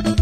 Thank you.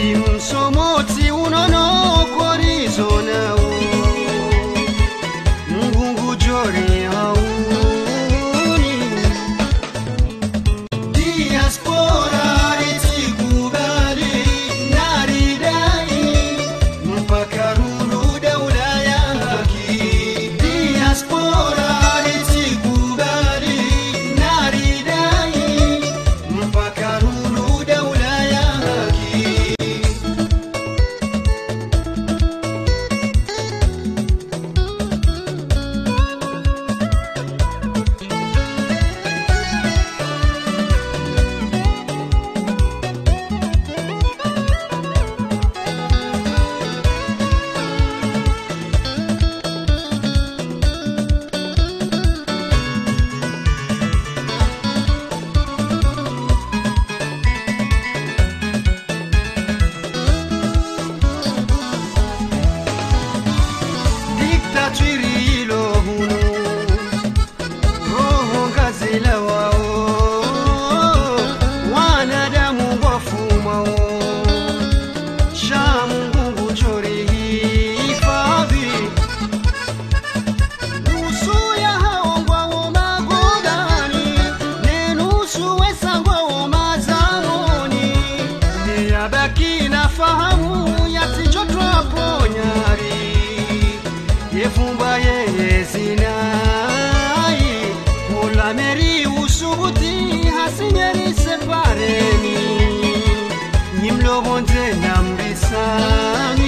Brasil. boboonje nambisaa.